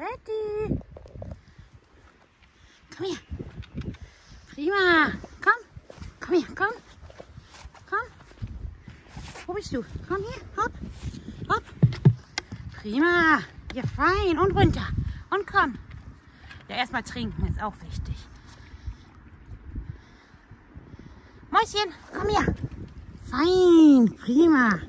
Betty. Komm her. Prima. Komm. Komm her, komm. Komm. Wo bist du? Komm hier. Hopp. Hopp. Prima. Ja, fein. Und runter. Und komm. Ja, erstmal trinken ist auch wichtig. Mäuschen, komm her. Fein. Prima.